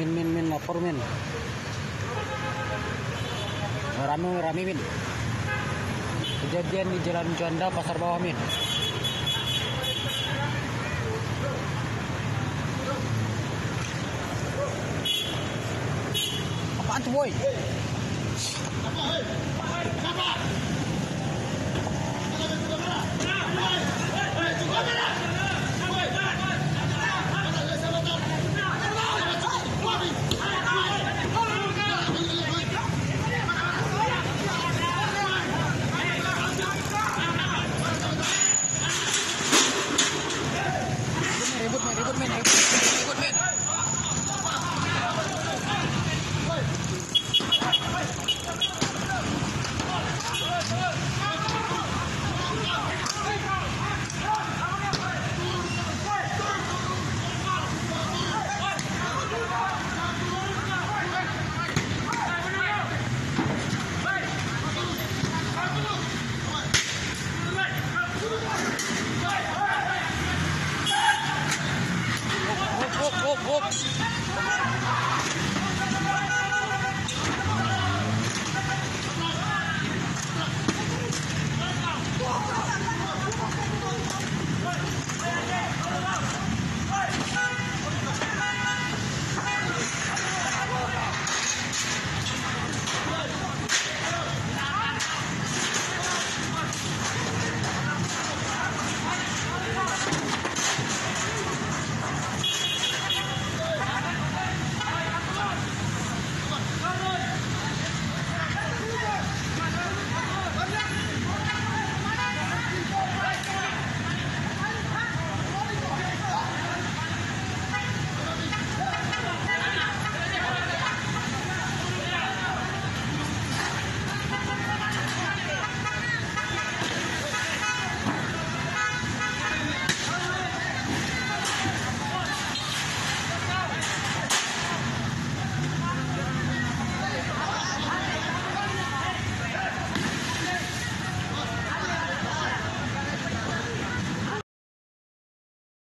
Min min min lapor min. Rame rame min. Kejadian di Jalan Juanda Pasar Bawah min. Apaan tuh boy? Ribut min, ribut min,